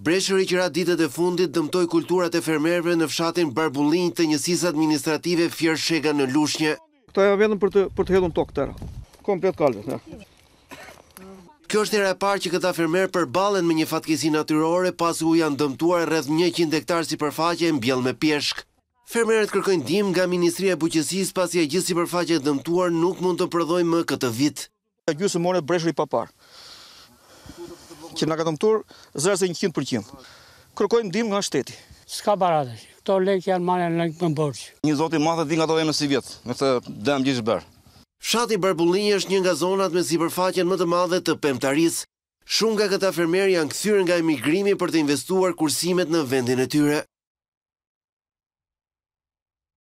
Breshëri që ra ditët e fundit dëmtoi kulturat e fermerëve në fshatin Barbullinj të njësisë administrative Fiershegan në Lushnje. Këto janë vetëm për të për të hedhur në tokë të tëra. Komplet kalbet, ja. Kjo është hera e parë që këta fermerë përballen me një fatkeqësi natyrore pasi u janë dëmtuar rreth 100 hektarë sipërfaqe e mbjellë me pjeshkë. Fermerët kërkojnë ndihmë nga Ministria e Bujqësisë pasi e gjithë sipërfaqja e dëmtuar nuk mund të prodhojë më këtë vit. Ka gjysëm ore breshër i paparë. Që na ka dëmtuar zëre se njëqind për qind. Kërkojmë ndihmë nga shteti. S'ka pare shtëpia. Këto lekë janë marrë në në borxh. Një Zot i madh e di nga do vemi sivjet me këtë dëm që është bërë. Fshati Barbullinj është një nga zonat me sipërfaqen më të madhe të pemtarisë. Shumë nga këta fermerë janë kthyer nga emigrimi për të investuar kursimet në vendin e tyre.